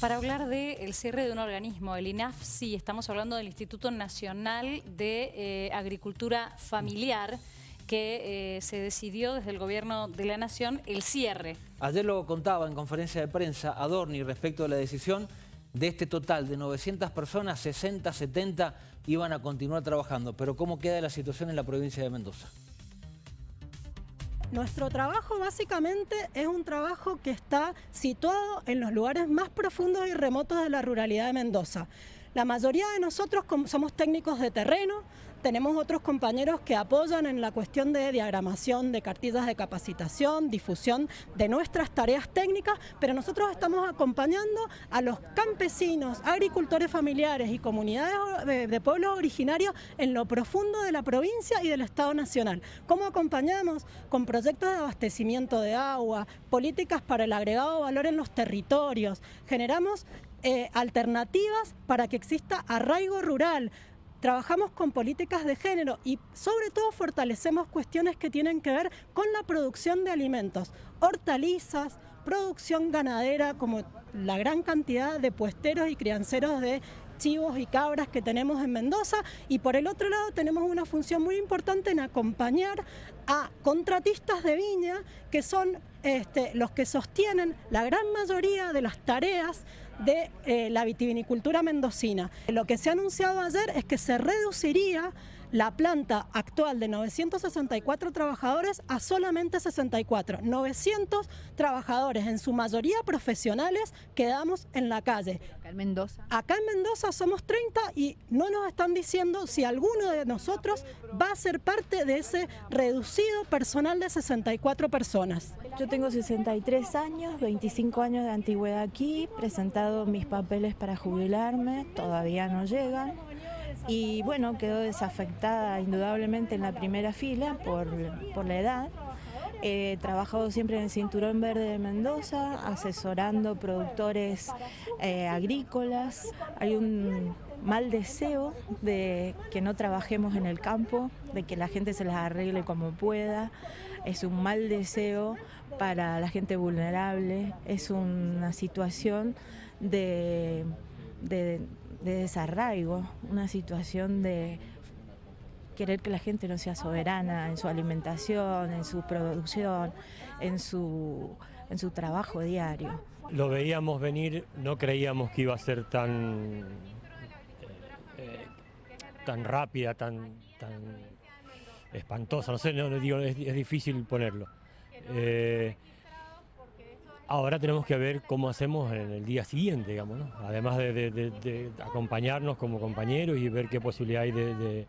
Para hablar del cierre de un organismo, el INAF, sí, estamos hablando del Instituto Nacional de eh, Agricultura Familiar, que eh, se decidió desde el gobierno de la Nación el cierre. Ayer lo contaba en conferencia de prensa Adorni respecto a la decisión de este total de 900 personas, 60, 70 iban a continuar trabajando. Pero ¿cómo queda la situación en la provincia de Mendoza? Nuestro trabajo básicamente es un trabajo que está situado en los lugares más profundos y remotos de la ruralidad de Mendoza. La mayoría de nosotros somos técnicos de terreno, tenemos otros compañeros que apoyan en la cuestión de diagramación, de cartillas de capacitación, difusión de nuestras tareas técnicas, pero nosotros estamos acompañando a los campesinos, agricultores familiares y comunidades de, pueblos originarios en lo profundo de la provincia y del Estado Nacional. ¿Cómo acompañamos? Con proyectos de abastecimiento de agua, políticas para el agregado valor en los territorios. Generamos eh, alternativas para que exista arraigo rural, trabajamos con políticas de género y sobre todo fortalecemos cuestiones que tienen que ver con la producción de alimentos, hortalizas, producción ganadera, como la gran cantidad de puesteros y crianceros de chivos y cabras que tenemos en Mendoza y por el otro lado tenemos una función muy importante en acompañar a contratistas de viña que son este, los que sostienen la gran mayoría de las tareas de eh, la vitivinicultura mendocina. Lo que se ha anunciado ayer es que se reduciría la planta actual de 964 trabajadores a solamente 64. 900 trabajadores, en su mayoría profesionales, quedamos en la calle. Acá en Mendoza. Acá en Mendoza somos 30 y no nos están diciendo si alguno de nosotros va a ser parte de ese reducido personal de 64 personas. Yo tengo 63 años, 25 años de antigüedad aquí, presentado mis papeles para jubilarme, todavía no llegan y bueno, quedó desafectada indudablemente en la primera fila por, la edad. He trabajado siempre en el Cinturón Verde de Mendoza, asesorando productores eh, agrícolas. Hay un mal deseo de que no trabajemos en el campo, de que la gente se las arregle como pueda. Es un mal deseo para la gente vulnerable. Es una situación de de desarraigo, una situación de querer que la gente no sea soberana en su alimentación, en su producción, en su, en su trabajo diario. Lo veíamos venir, no creíamos que iba a ser tan, eh, tan rápida, tan, tan espantosa, no sé, no, digo, es, difícil ponerlo. Eh, Ahora tenemos que ver cómo hacemos en el día siguiente, digamos, además de, acompañarnos como compañeros y ver qué posibilidad hay de,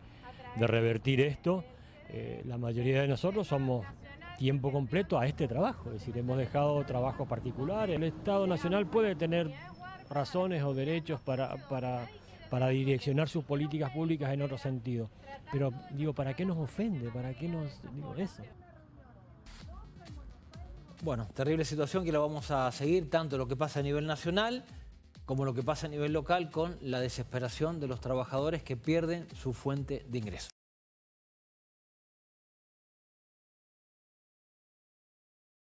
revertir esto. Eh, la mayoría de nosotros somos tiempo completo a este trabajo, es decir, hemos dejado trabajos particulares. El Estado Nacional puede tener razones o derechos para, para direccionar sus políticas públicas en otro sentido, pero digo, ¿para qué nos ofende? ¿Para qué nos... digo eso? Bueno, terrible situación que la vamos a seguir, tanto lo que pasa a nivel nacional como lo que pasa a nivel local con la desesperación de los trabajadores que pierden su fuente de ingreso.